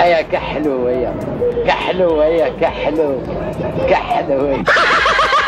هيا كحلو هيا. كحلو هيا كحلو. كحلو هيا.